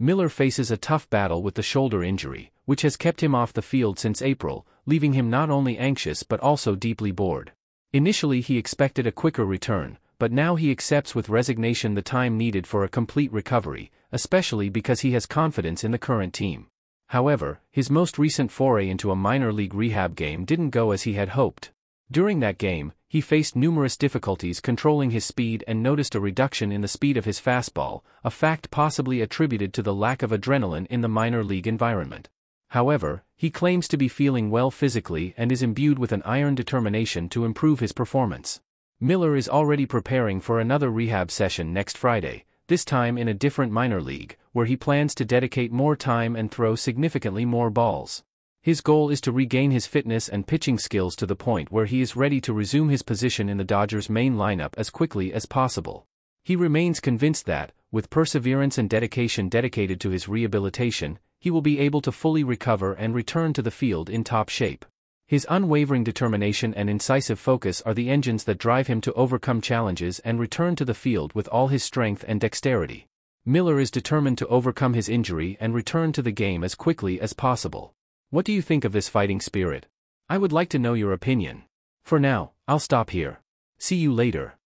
Miller faces a tough battle with the shoulder injury, which has kept him off the field since April, leaving him not only anxious but also deeply bored. Initially he expected a quicker return, but now he accepts with resignation the time needed for a complete recovery, especially because he has confidence in the current team. However, his most recent foray into a minor league rehab game didn't go as he had hoped. During that game, he faced numerous difficulties controlling his speed and noticed a reduction in the speed of his fastball, a fact possibly attributed to the lack of adrenaline in the minor league environment. However, he claims to be feeling well physically and is imbued with an iron determination to improve his performance. Miller is already preparing for another rehab session next Friday, this time in a different minor league, where he plans to dedicate more time and throw significantly more balls. His goal is to regain his fitness and pitching skills to the point where he is ready to resume his position in the Dodgers' main lineup as quickly as possible. He remains convinced that, with perseverance and dedication dedicated to his rehabilitation, he will be able to fully recover and return to the field in top shape. His unwavering determination and incisive focus are the engines that drive him to overcome challenges and return to the field with all his strength and dexterity. Miller is determined to overcome his injury and return to the game as quickly as possible. What do you think of this fighting spirit? I would like to know your opinion. For now, I'll stop here. See you later.